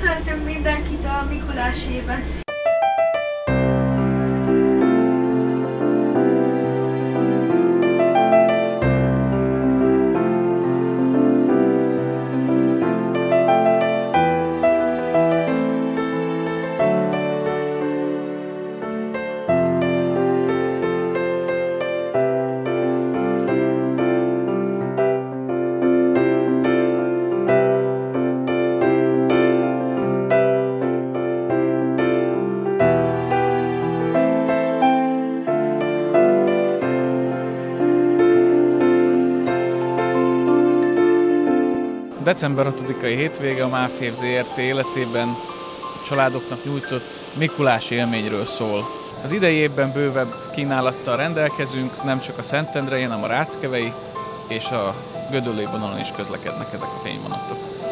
Köszöntünk mindenkit a Mikulás éven. December 6-ai hétvége a MÁFÉV ZRT életében a családoknak nyújtott Mikulás élményről szól. Az idei évben bővebb kínálattal rendelkezünk, nem csak a Szentendrei, hanem a Ráckevei és a Gödöllői vonalon is közlekednek ezek a fényvonatok.